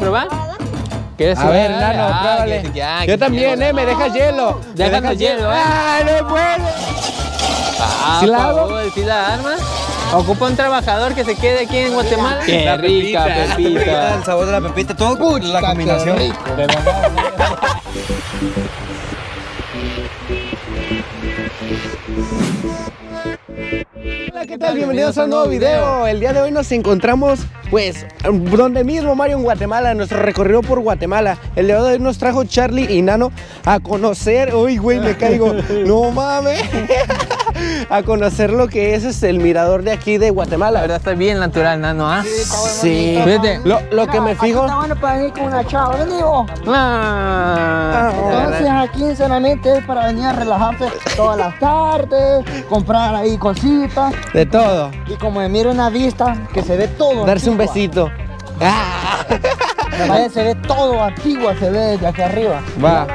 probar? ¿Quieres A ver, probar? nano, Ah, pruébale. que- ya, Yo que también, quiero. eh, me dejas hielo. Me Déjanos dejas hielo, eh. ¡Ah, no puedo! Ah, ¿Sí la hago? ¿sí la arma? Ocupa un trabajador que se quede aquí en Guatemala. Qué La rica pepita. pepita. El sabor de la pepita, todo la combinación. Hola, ¿qué tal? Bienvenidos a un nuevo video. El día de hoy nos encontramos, pues, donde mismo Mario en Guatemala, nuestro recorrido por Guatemala. El día de hoy nos trajo Charlie y Nano a conocer, uy, güey, me caigo, no mames, a conocer lo que es este, el mirador de aquí de La Guatemala. verdad está bien natural, nano, ¿ah? Sí, Fíjate. lo, lo que me fijo, Está bueno para venir con una chava, vos. Ah, Entonces aquí sinceramente es para venir a relajarse todas las tardes, comprar ahí cositas de todo, y como me miro una vista que se ve todo. darse un besito. Ah, se ve todo antigua, se ve de aquí arriba. Va.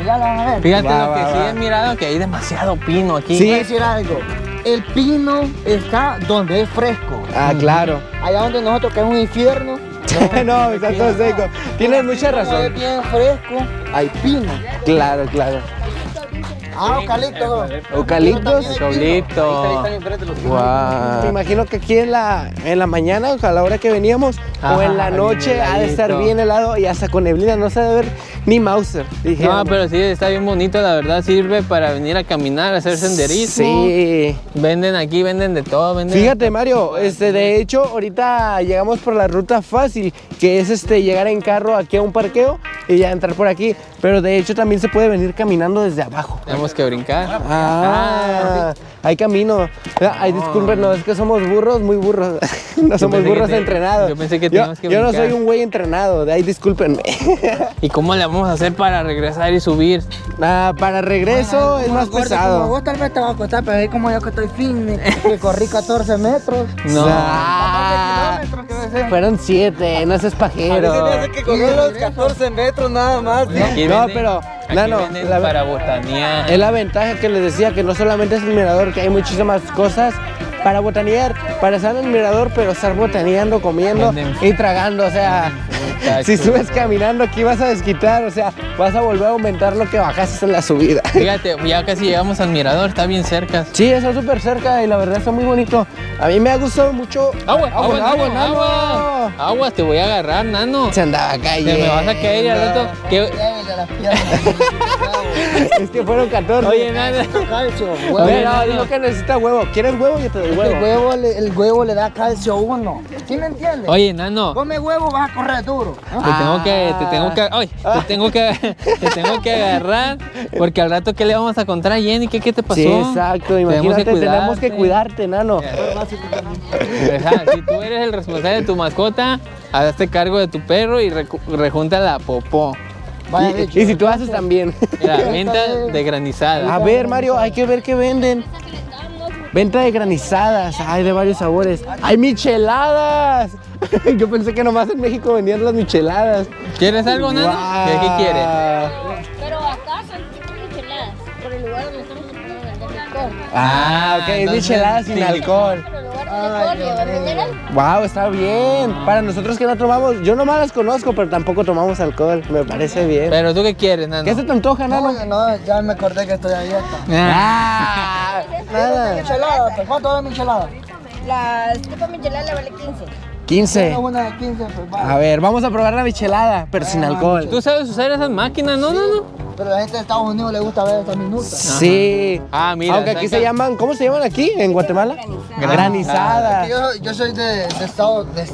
Ya la van a ver, ya la van a ver. Fíjate Va, lo que va, sí he mirado, que hay demasiado pino aquí. Sí. Voy a decir algo. El pino está donde es fresco. ah, claro. Allá donde nosotros que es un infierno. no, está todo seco. Tienes mucha Como es razón. bien fresco, hay pino. Claro, claro. Ah, eucalipto. Eucaliptos. Solito. Wow. Me imagino que aquí en la, en la mañana, o a la hora que veníamos, o en la noche, ha de estar bien helado y hasta con neblina, no se debe ver ni Mauser. No, pero sí, está bien bonito, la verdad. Sirve para venir a caminar, a hacer senderismo. Sí. Venden aquí, venden de todo. Venden Fíjate, Mario, este, de hecho, ahorita llegamos por la ruta fácil, que es este, llegar en carro aquí a un parqueo y ya entrar por aquí. Pero de hecho también se puede venir caminando desde abajo. Tenemos que brincar. Ah, hay camino. Ah, Ay, discúlpenos, es que somos burros, muy burros. no somos burros te- entrenados. yo pensé que yo, teníamos que yo no brincar. soy un güey entrenado, de ahí discúlpenme. ¿Y cómo le vamos a hacer para regresar y subir? Ah, para regreso es más Gordo, Como pesado. vos tal vez te va a costar, pero ahí como yo que estoy fin, que corrí 14 metros. No. Ah, 14 kilómetros, fueron siete, no seas pajero. que correr los 14 metros nada más. Aquí No, pero, aquí Nano, venden la- para botanear. Es la ventaja que les decía, que no solamente es el mirador, que hay muchísimas cosas para botanear, para estar en el mirador, pero estar botaneando, comiendo y tragando. O sea, si subes caminando aquí vas a desquitar, o sea, vas a volver a aumentar lo que bajaste en la subida. Fíjate, ya casi llegamos al mirador, está bien cerca. Sí, está súper cerca y la verdad está muy bonito. A mí me ha gustado mucho. Agua, agua, agua, nano, agua. Agua, te voy a agarrar, nano. Se andaba cayendo. Te me vas a caer y al rato. que- Débil de las piernas. Es que fueron 14. Oye, nano. Huevo. ver, no, digo que necesita huevo. ¿Quieres huevo? Yo te doy El huevo. huevo, le, el huevo le da calcio a uno. ¿Sí me entiendes? Oye, nano. Come huevo, vas a correr duro. ¿Ah? Te tengo que, te tengo que, ay, te tengo que, te tengo que agarrar, porque al rato qué le vamos a contar a Jenny, ¿qué, qué te pasó? Sí, exacto. Imagínate, tenemos que cuidarte, nano. Si tú eres el responsable de tu mascota, hazte cargo de tu perro y rejunta la popó. Vaya Y, y si tú haces también. Venta de granizada. A ver, Mario, hay que ver qué venden. Venta de granizadas, hay de varios sabores. ¡Hay micheladas! Yo pensé que nomás en México vendían las micheladas. ¿Quieres algo, nano? ¿Qué, qué quieres? Pero acá son tipo micheladas, por el lugar donde estamos comprando vender licor. Ah, ok, es entonces, michelada sin sí. alcohol. Wow, está bien. Para nosotros que no tomamos, yo nomás las conozco, pero tampoco tomamos alcohol. Me parece bien. Pero tú qué quieres, nano? ¿Qué se te antoja, No, Nano? no, ya me acordé que estoy a dieta. Ah, Ah, nada. Michelada, ¿te cuánto michelada? La tipo michelada le vale 15. 15. Una de 15, pues A ver, vamos a probar la michelada, pero sin alcohol. ¿Tú sabes usar esas máquinas? No, no, no. Pero a la gente de Estados Unidos le gusta ver esta minuta. Sí. Ah, mira, Aunque aquí se llaman, ¿cómo se llaman aquí en Guatemala? Granizada. Yo, yo soy de, de Estados de,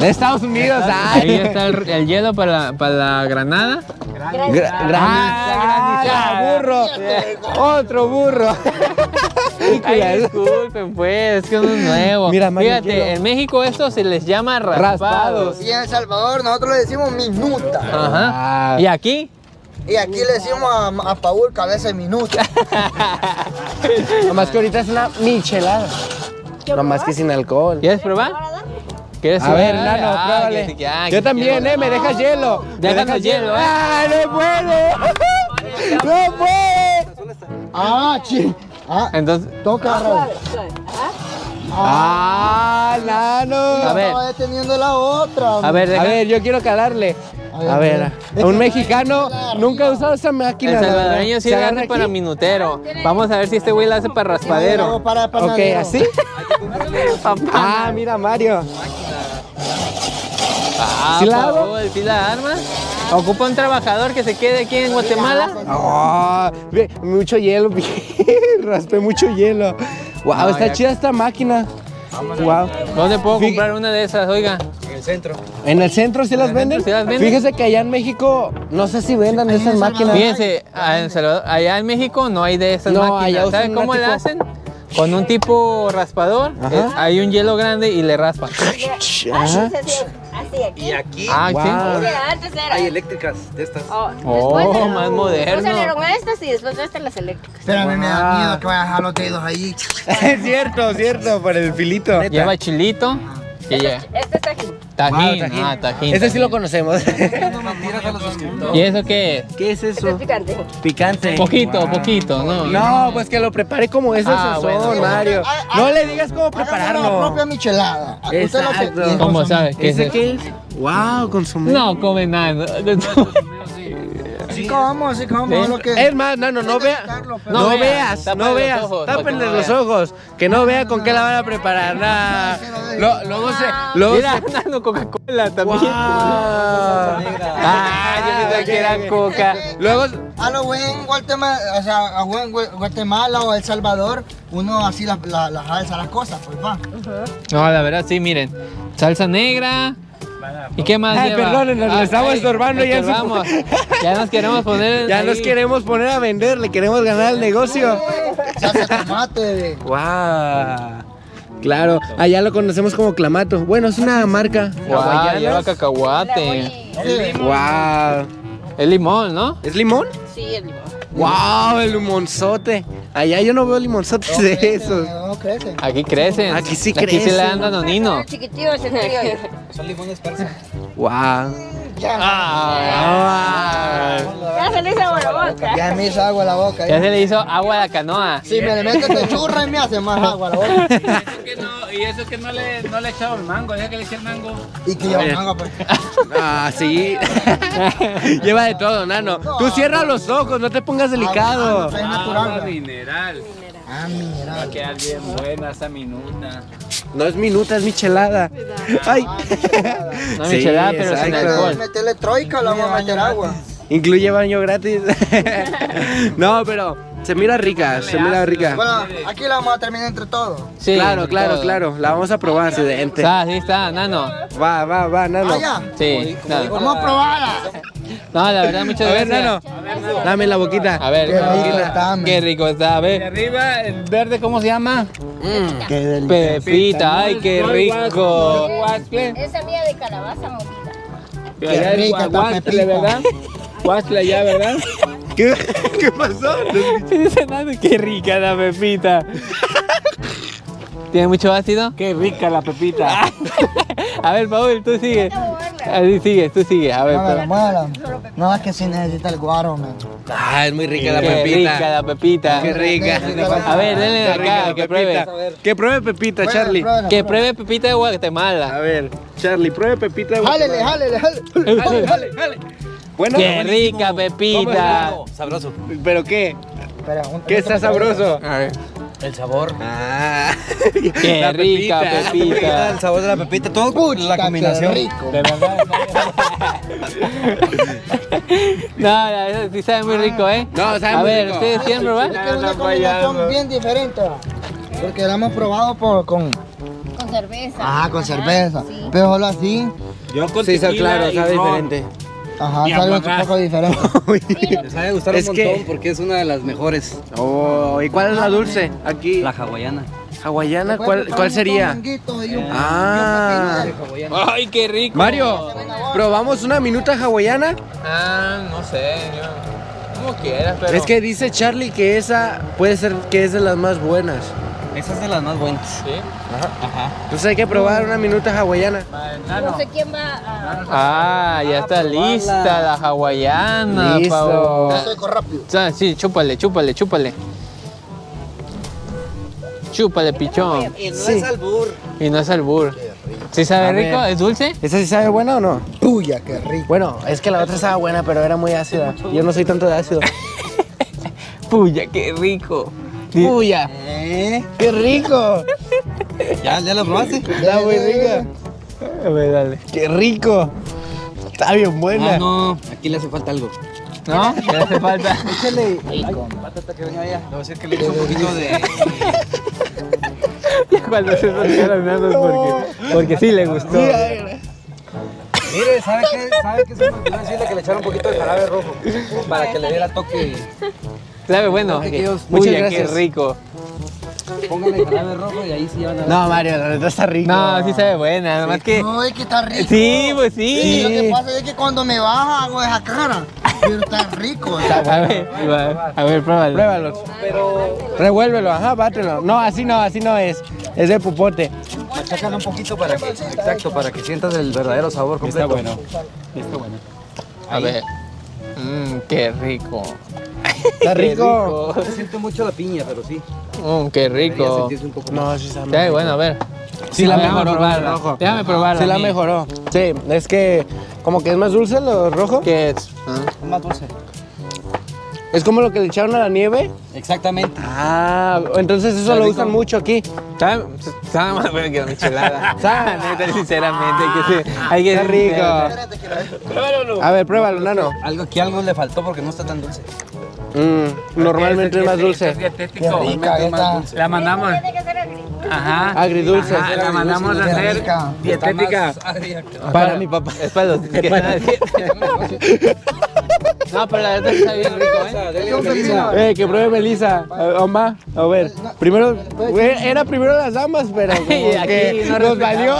De Estados Unidos, Ahí está el, el hielo para la, para la granada. Gra- Ah, granizada, burro. Otro burro. Ay, disculpen, pues, es que uno es nuevo. Mira, Mario, Fíjate, en México esto se les llama raspados. Raspados. Y en El Salvador nosotros le decimos minuta. Ajá. Ah. ¿Y aquí? Y aquí le decimos a, a Paul cabeza de minuta. Nomás que ahorita es una michelada. Nomás que sin alcohol. ¿Quieres probar? ¿Quieres A ver? Nano, Ah, pruébale. que- que- ah, Yo que también, quiero- eh, me dejas hielo. Me Déjanos dejas hielo, eh. ¡Ah, no puedo! ¡No puedo! ah, chi. Ah, Entonces, toca agarrar. Ah, nano. A ver. Estaba deteniendo la otra. A ver, A ver, yo quiero calarle. A ver, A un mexicano nunca ha usado esa máquina. El la salvadoreño sí agarra hace para minutero. Vamos a ver si este güey lo hace para raspadero. para Ok. ¿así? Ah, mira, Mario. Ah, ¿Sí la hago? Paul, ¿sí la arma? Ocupa un trabajador que se quede aquí en Guatemala. Ah, ve, mucho hielo, raspé mucho hielo. Wow, No, está chida esta máquina. Wow. ¿Dónde puedo Fí- comprar una de esas? Oiga. En el centro. ¿En el centro sí las el venden? centro sí las venden. Fíjese que allá en México, no sé si vendan esas máquinas. Fíjense, a- en Salvador- allá en México no hay de esas No, máquinas. ¿Saben cómo le hacen? Con un tipo raspador, eh, hay un hielo grande y le raspa. Ajá. Así aquí. Y aquí Ah, Wow. sí. Mira, antes era. hay eléctricas de estas. Oh, Oh, salieron- más moderno. Salieron estas y después de estas las eléctricas. Espérame, me da miedo que vaya a dejar los dedos ahí. Es cierto, cierto, por el filito. Lleva chilito y lleva Este está aquí. Tajín. Wow, tajín. Ah, tajín. Ese sí lo conocemos. No a. ¿Y eso qué es? ¿Qué es Este es picante. Picante. Poquito, poquito, ¿no? No, pues que lo prepare como es el Ah, sazón, bueno. Mario. Ah, No ah, le digas cómo Hágame la prepararlo. propia michelada. Exacto. ¿Cómo sabe? ¿Qué es ¿Ese eso? qué es? Wow, consumir. No, come nada. Es más, Nano, no vea. No, No veas, veas, tápale no veas. para que Tápenle no los vea. ojos. Que no vea con qué la van a preparar. Lo- luego se. Luego Mira, Coca-Cola también. Ah, yo pensaba que era coca. Luego. A lo buen Guatemala, o sea, a buen Gua- Guatemala o El Salvador, uno así las la, la alza las cosas, pues va. No, la verdad sí, miren. Salsa negra. ¿Y qué más Ay, lleva? perdónenos, le estamos ay, estorbando ya en su- estorbamos. Ya nos queremos poner Ya ahí. nos queremos poner a vender, le queremos ganar el negocio. Wow. Claro, allá lo conocemos como clamato. Bueno, es una marca. Wow, lleva cacahuate. Wow. Es limón, ¿no? ¿Es limón? Sí, el limón. Wow, el limonzote. Allá yo no veo limonzotes de esos. No crece. Aquí crecen. Aquí sí Aquí se le crecen. dan danonino. Chiquitillo ese criollo. Son limones persas. Wow. Ya, Ah. Ya se le hizo agua a la boca. ya me hizo agua a la boca. Ya se le hizo agua a la canoa. Si me le metes de churra y me hace más agua a la boca. y eso que no le, no le echaba el mango, deja que le eche el mango. Y que lleva agua, pues. Ah, sí. Lleva de todo, nano. Tú cierra los ojos, no te pongas delicado. Es natural. Mineral. Ah, mineral. Queda bien buena esa minuta. No es minuta, es michelada. Ay. No Sí, michelada, pero sin alcohol. Meterle troika, le vamos a meter agua. Incluye baño gratis. no, pero se mira rica, se mira rica. Bueno, aquí la vamos a terminar entre todos. Sí, claro, claro, todo. claro. La vamos a probar, accidente. Está, sí está, nano. Va, va, va, nano. Ah, ya. Sí, nano. Vamos a probarla. No, la verdad, muchas A ver, gracias. nano. Dame la boquita. A ver, Qué la rico boquita. está, man. Qué rico está, a De ver. arriba, el verde, ¿cómo se llama? Qué delicioso. Pepita, ay, qué rico. Esa mía de calabaza. Allá es rica pepita. ¿verdad? Guasple allá, ¿verdad? ¿Qué, ¿Qué pasó? Qué rica la pepita. ¿Tiene mucho ácido? Qué rica la pepita. A ver, Paul, tú sigue. Así sigue, tú sigue. A ver. No, es que sí necesita el guaro, man. Ah, es muy rica la Qué pepita. rica la pepita. Qué rica. A ver, denle Qué acá, la que pruebe. Que pruebe pepita, Charlie. Que pruebe pepita de Guatemala. A ver, Charlie, pruebe pepita. de Jálele, Guatemala. jálele, jálele. Jale, jale. Bueno, Qué rica pepita. Sabroso. ¿pero qué? Espera, un- ¿Qué está sabroso? A ver. El sabor. Ah. Qué La rica pepita. El sabor de la pepita, todo Pucha, la combinación. qué rico. De verdad. No, la verdad sí sabe muy rico, ¿eh? No, sabe A muy ver, rico. ustedes quieren Es que es una combinación bien diferente. Porque la hemos probado por, con, Con cerveza. ajá, con Ajá, cerveza. sí. Pero solo así, Yo con Sí, tequila claro, y sabe ron. diferente. Ajá, Y sabe un poco diferente. Les ha de gustar Es un que- montón porque es una de las mejores. Oh, ¿y cuál es la dulce? Aquí. La hawaiana. hawaiana, ¿cuál, cuál un sería? manguito y un- Ah. Ay, qué rico. Mario, ¿probamos una minuta hawaiana? Ah, no sé, yo. Como quieras, pero. Es que dice Charlie que esa puede ser que es de las más buenas. Esa es de las más buenas. Sí. Entonces hay que probar una minuta hawaiana. No sé quién va a. Ah, ya está lista la hawaiana, Listo. Pau. Seco rápido. Ah, Sí, chúpale, chúpale, chúpale. Chúpale, pichón. Y no Sí. es albur. Y no es albur. ¿Sí sabe A rico? ver. ¿Es dulce? ¿Esa sí sabe buena o no? Puya, qué rico. Bueno, es que la otra estaba buena, pero era muy ácida. Yo no soy tanto de ácido. Puya, qué rico. ¡Puya! ¿Eh? ¡Qué rico! ¿Ya, ya lo probaste? Está muy rica. A ver, dale. ¡Qué rico! Está bien buena. Ah, no, aquí le hace falta algo. ¿No? ¿Qué hace falta? Échale. Hasta que venga ya. Le voy a decir que le eche un poquito de. Ya cuando se las manos porque, porque sí le gustó. Sí, a ver. Mire, ¿sabe qué? ¿Sabe qué? Se me olvidó decirle que le echara un poquito de jarabe rojo. Para que le diera toque. ¿Sabe bueno? Aquellos- Muchas Puya, qué gracias. rico. Póngale jarabe rojo y ahí sí van a ver. No, Mario, la neta está rico. No, sí sabe buena, nada más que... No, es que está rico. Sí, pues Y sí. lo que pasa es que cuando me baja hago esa cara. Pero está rico. ¿eh? A ver, va, a ver, pruébalo. Pruébalo. Pero Revuélvelo, ajá, bátelo. No, así no, así no es. Es de pupote. machácalo un poquito para que. Exacto, para que sientas el verdadero sabor completo. Está bueno. Está bueno. A ver. Mmm, qué rico. Está rico. No se siente mucho la piña, pero sí. Mmm, qué rico. un poco más. No, sí está Sí, bueno, a ver. Sí la Déjame mejoró, probarla. rojo. Déjame probarla. Sí la mí. mejoró. Sí, es que como que es más dulce lo rojo. ¿Qué es? Ah. Más dulce. Es como lo que le echaron a la nieve. Exactamente. Ah, entonces eso Está lo rico. usan mucho aquí. Sabe más bueno que la michelada. Neta, sinceramente, que ser, hay que rico. sincero. A ver, pruébalo, nano. Algo que algo le faltó porque no está tan dulce. Mm, normalmente es más Es dulce. dietético. Rica Normalmente es más esta. dulce. La mandamos. Ajá. Agridulce. Ajá, la mandamos a Qué hacer rica. dietética. Para mi papá. Es para los que No, pero la verdad está bien rico, ¿eh? Eh, que pruebe Melissa. Omar, a ver. Primero, era primero las damas, pero como que nos valió.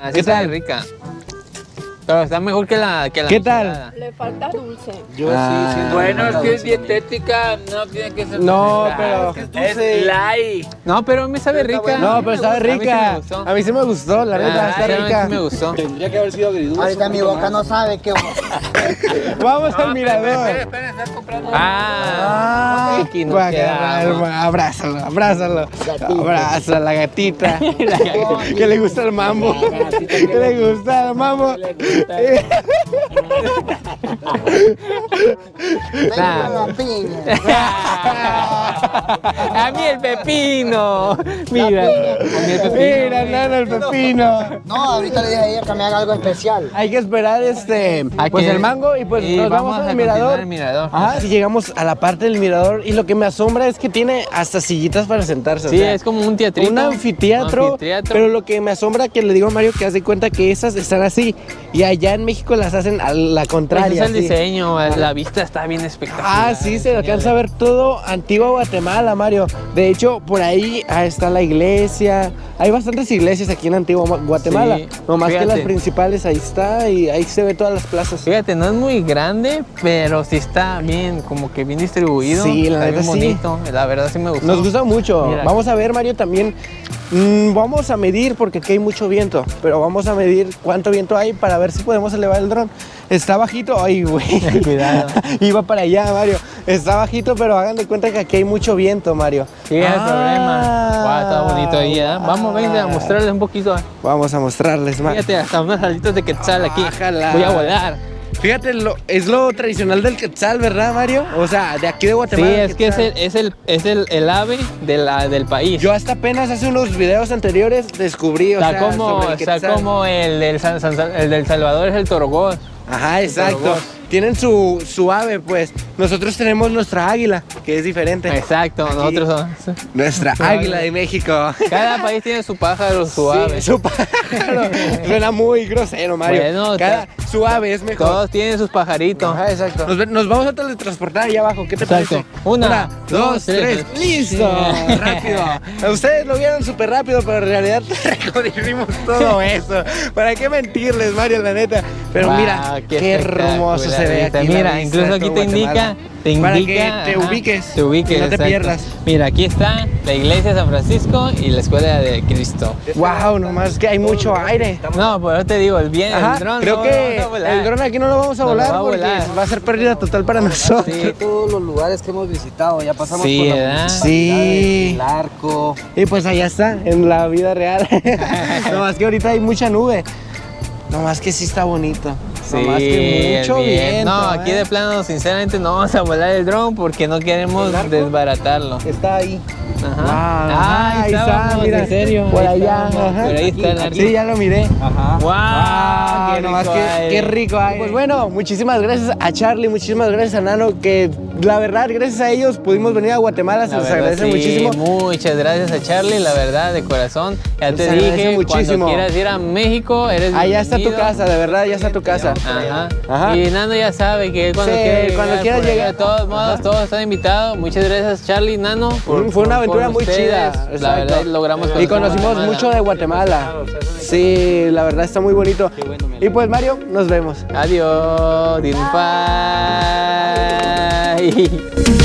Así está rica. Pero está mejor que la que la ¿Qué tal? Le falta dulce. Yo Ah. sí, Bueno, es que que es dietética, no tiene que ser. No, dulce. pero- Es light. No, pero me sabe rica. No, pero sabe A mí sí me rica. gustó. A mí sí me gustó, la neta, Ah, está sí, a mí rica. sí me gustó. Tendría que haber sido agridulce. Ahorita mi boca no sabe qué. Vamos al Espera, mirador. espera, estás comprando. Ah, Ah, agarrar, abrázalo, abrázalo. Abraza a la gatita. que le gusta el mambo. Que le gusta el mambo. Venga la piña. A mí el pepino. Mira, a mí el pepino. Mira, nano, el pepino. No, ahorita le dije a ella que me haga algo especial. Hay que esperar este, Hay pues que- el mango y pues y nos vamos, vamos al a mirador. el mirador. Ajá, y llegamos a la parte del mirador y lo que me asombra es que tiene hasta sillitas para sentarse. o Sí, sea, es como un teatrito. Un anfiteatro, Anfiteatro. pero lo que me asombra que le digo a Mario que haz de cuenta que esas están así y allá en México las hacen a la Pues contraria. es el así. diseño, la vista está bien espectacular. Ah, sí, se alcanza a ver todo Antigua Guatemala, Mario. De hecho, por ahí ah, está la iglesia. Hay bastantes iglesias aquí en Antigua Gua- Guatemala. Sí, no más que fíjate. las principales, ahí está y ahí se ve todas las plazas. Fíjate, no es muy grande, pero sí está bien, como que bien distribuido. Sí, la neta bien sí. bonito. La verdad sí me gustó. Nos gusta mucho. Mira. Vamos a ver, Mario, también. mm, vamos a medir porque aquí hay mucho viento, pero vamos a medir cuánto viento hay para ver si podemos elevar el dron. Está bajito, ay, güey. Cuidado. Iba para allá, Mario. Está bajito, pero hagan de cuenta que aquí hay mucho viento, Mario. Sí, es el Ah. problema. Guau, está bonito ahí, ¿eh? Vamos, venga, a mostrarles un poquito. Vamos a mostrarles, Mario. Fíjate, hasta unas alitas de quetzal aquí. Bájala. Voy a volar. Fíjate, lo, es lo tradicional del quetzal, ¿verdad, Mario? O sea, de aquí de Sí, Guatemala. el es que es el, es el, es el, el ave de la, del país. Yo hasta apenas hace unos videos anteriores descubrí, o está sea, como, sobre el está quetzal. como el del, San- San- el del Salvador es el torogón. Ajá, exacto. Torogón. Tienen su, su ave, pues. Nosotros tenemos nuestra águila, que es diferente. Exacto, Aquí. nosotros somos. Nuestra águila de México. Cada país tiene su pájaro, su Sí, ave. su pájaro. Suena muy grosero, Mario. Bueno, Cada, su ave es mejor. Todos tienen sus pajaritos. Ajá, exacto. Nos, vamos a teletransportar allá abajo. ¿Qué te Exacto. parece? Una, dos, dos, tres. tres. ¡Listo! Sí. Rápido. Ustedes lo vieron súper rápido, pero en realidad recorrimos todo eso. ¿Para qué mentirles, Mario, la neta? Pero Wow, mira, qué, hermoso se ve aquí. Mira, incluso aquí te indica, te indica Para que te ubiques, te ubiques, no te exacto. pierdas. Mira, aquí está la iglesia de San Francisco y la escuela de Cristo. Wow, nomás que hay mucho aire. No, por eso te digo, el bien, Ajá, el dron. creo no, que no, no, volar. el dron aquí no lo vamos a volar va a porque volar. va a ser pérdida total para nosotros. Sí, todos los lugares que hemos visitado, ya pasamos Sí, por la. Sí. el arco. Y pues allá está, en la vida real. Nomás que ahorita hay mucha nube. Nomás que sí está bonito. Sí, Nomás que mucho bien. viento. No, aquí ¿eh? de plano, sinceramente, no vamos a volar el dron porque no queremos desbaratarlo. Está ahí. Ajá. Wow, Ah, ahí está, mira. en serio. Por ahí allá, ajá. Por ahí está el. Sí, ya lo miré. Ajá. ¡Wow! Ah, ¡Qué nomás rico que- qué rico aire. Pues bueno, muchísimas gracias a Charlie, muchísimas gracias a Nano, que la verdad, gracias a ellos pudimos venir a Guatemala, se La les verdad, agradece sí, muchísimo. Muchas gracias a Charlie, la verdad, de corazón. Ya te dije, muchísimo. cuando quieras ir a México, eres Allá está tu casa, de verdad, ya está tu casa. Ajá. Ajá. Y Nano ya sabe que cuando Sí, quiera llegar, cuando quiera por allá, llegar. De todos modos, Ajá. todos están invitados. Muchas gracias, Charlie Nano. por- Fue una aventura muy ustedes. chida. La verdad, logramos Y conocimos Guatemala. mucho de Guatemala. Sí, la verdad está muy bonito. Y pues Mario, nos vemos. Adiós, Bye.